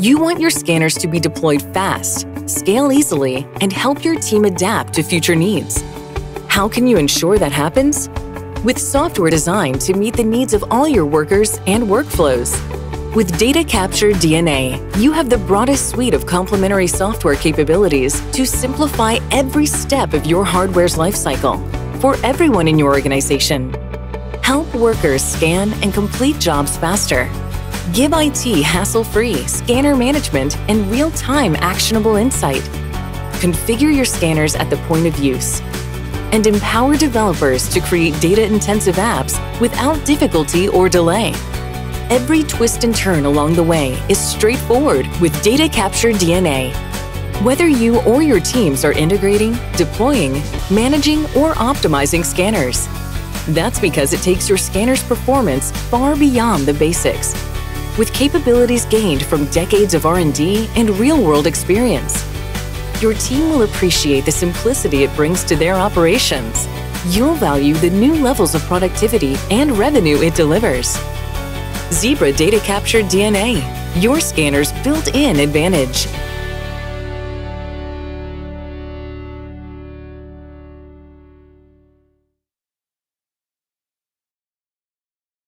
You want your scanners to be deployed fast, scale easily, and help your team adapt to future needs. How can you ensure that happens? With software designed to meet the needs of all your workers and workflows. With Data Capture DNA, you have the broadest suite of complementary software capabilities to simplify every step of your hardware's lifecycle for everyone in your organization. Help workers scan and complete jobs faster. Give IT hassle-free scanner management and real-time actionable insight. Configure your scanners at the point of use and empower developers to create data-intensive apps without difficulty or delay. Every twist and turn along the way is straightforward with Data Capture DNA. Whether you or your teams are integrating, deploying, managing, or optimizing scanners. That's because it takes your scanner's performance far beyond the basics. With capabilities gained from decades of R&D and real-world experience, your team will appreciate the simplicity it brings to their operations. You'll value the new levels of productivity and revenue it delivers. Zebra Data Capture DNA, your scanner's built-in advantage.